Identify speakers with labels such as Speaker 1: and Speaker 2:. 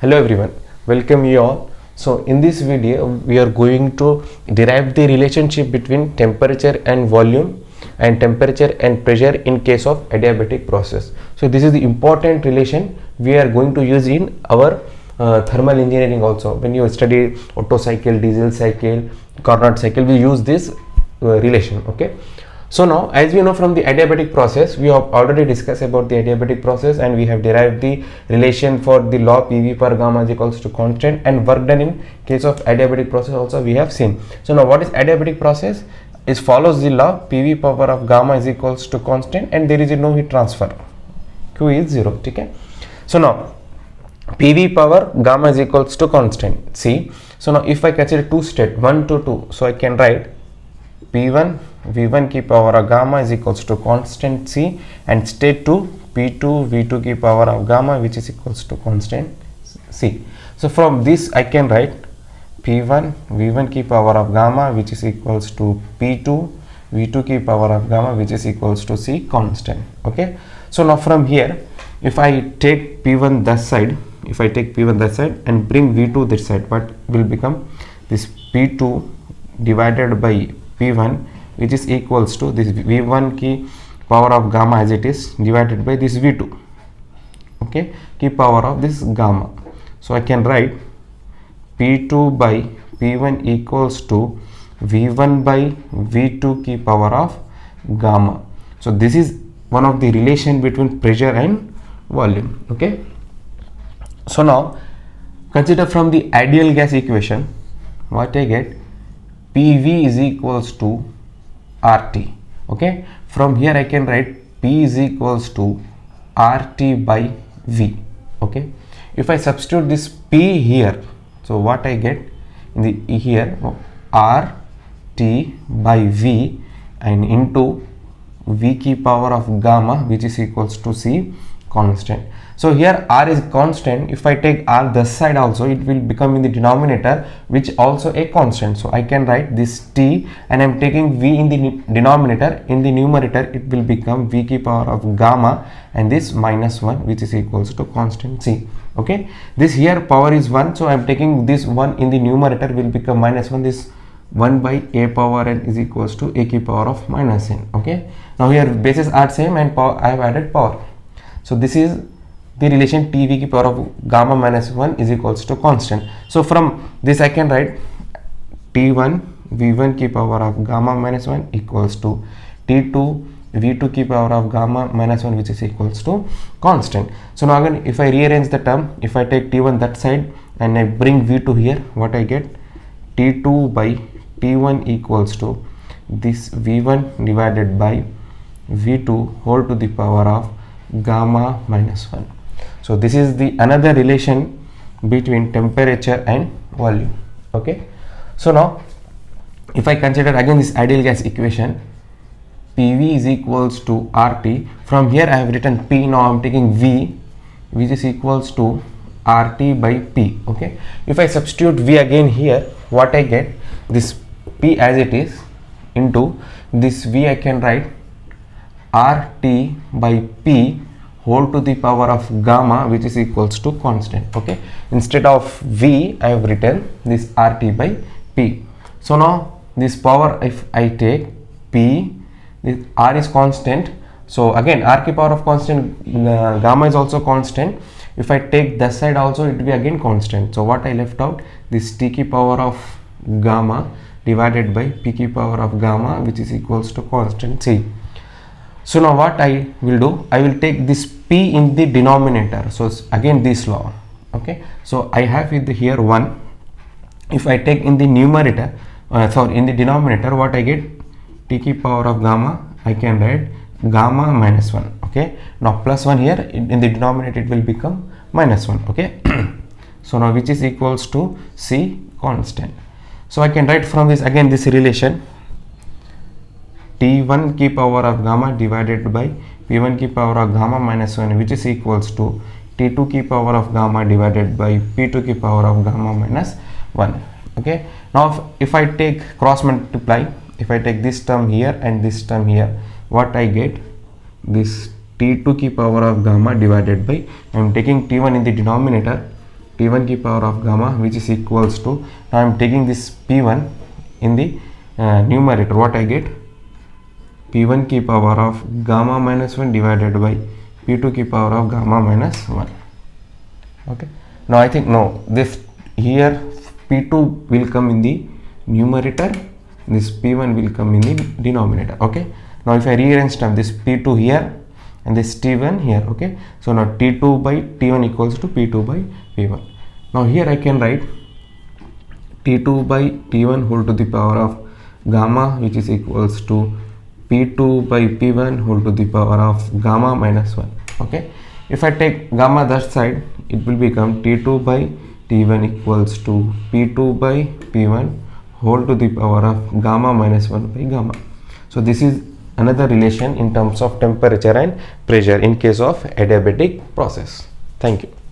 Speaker 1: Hello everyone, welcome you all. So in this video we are going to derive the relationship between temperature and volume and temperature and pressure in case of adiabatic process. So this is the important relation we are going to use in our uh, thermal engineering also. When you study Otto cycle, diesel cycle, Carnot cycle, we use this uh, relation. Okay. So now as we know from the adiabatic process we have already discussed about the adiabatic process and we have derived the relation for the law PV per gamma is equals to constant and work done in case of adiabatic process also we have seen. So now what is adiabatic process? It follows the law PV power of gamma is equals to constant and there is no heat transfer. Q is 0. Okay. So now PV power gamma is equals to constant. See. So now if I consider two state 1 to 2 so I can write P1 V1 की power of gamma is equals to constant C and state 2 P2 V2 की power of gamma which is equals to constant C. So from this I can write P1 V1 की power of gamma which is equals to P2 V2 की power of gamma which is equals to C constant. Okay. So now from here if I take P1 that side if I take P1 that side and bring V2 this side what will become this P2 divided by P1 which is equals to this V1 key power of gamma as it is divided by this V2 okay key power of this gamma. So I can write P2 by P1 equals to V1 by V2 key power of gamma. So this is one of the relation between pressure and volume. Okay. So now consider from the ideal gas equation what I get? PV is equals to RT okay? From here I can write P is equals to RT by V. Okay? If I substitute this P here so what I get? In the here RT by V and into V key power of gamma which is equals to C constant. So here r is constant. If i take r this side also it will become in the denominator which also a constant. So i can write this t and i'm taking v in the denominator. In the numerator it will become v key power of gamma and this minus 1 which is equals to constant c. Okay? This here power is 1 so i'm taking this 1 in the numerator will become minus 1 this 1 by a power n is equals to a key power of minus n. Okay? Now here bases are same and power i have added power so this is the relation Tv ki power of gamma minus 1 is equals to constant. So from this I can write T1 V1 ki power of gamma minus 1 equals to T2 V2 ki power of gamma minus 1 which is equals to constant. So now again if I rearrange the term, if I take T1 that side and I bring V2 here, what I get? T2 by T1 equals to this V1 divided by V2 whole to the power of gamma minus 1 so this is the another relation between temperature and volume. Okay? So now if i consider again this ideal gas equation pv is equals to rt from here i have written p. Now i'm taking v which is equals to rt by p. Okay? If i substitute v again here what i get? This p as it is into this v i can write rt by p whole to the power of gamma which is equals to constant okay? Instead of v i have written this rt by p. So now this power if i take p this r is constant. So again r ki power of constant uh, gamma is also constant. If i take this side also it will be again constant. So what i left out? This t ki power of gamma divided by p ki power of gamma which is equals to constant c so now what i will do i will take this p in the denominator. So again this law okay? So i have it here 1 if i take in the numerator uh, sorry in the denominator what i get? T ki power of gamma i can write gamma minus 1 okay? Now plus 1 here in, in the denominator it will become minus 1 okay? So now which is equals to c constant. So i can write from this again this relation t1 की power of gamma divided by p1 की power of gamma minus 1 which is equals to t2 की power of gamma divided by p2 की power of gamma minus 1 okay now if, if i take cross multiply if i take this term here and this term here what i get this t2 की power of gamma divided by i am taking t1 in the denominator T1 ki power of gamma which is equals to now I am taking this P1 in the uh, numerator what I get P1 ki power of gamma minus 1 divided by P2 ki power of gamma minus 1 okay? Now I think no this here P2 will come in the numerator this P1 will come in the denominator. Okay? Now if I rearrange this P2 here and this T1 here. Okay? So now T2 by T1 equals to P2 by P1 now here I can write T2 by T1 whole to the power of gamma which is equals to P2 by P1 whole to the power of gamma minus 1 okay? If I take gamma that side it will become T2 by T1 equals to P2 by P1 whole to the power of gamma minus 1 by gamma. So this is another relation in terms of temperature and pressure in case of adiabatic process. Thank you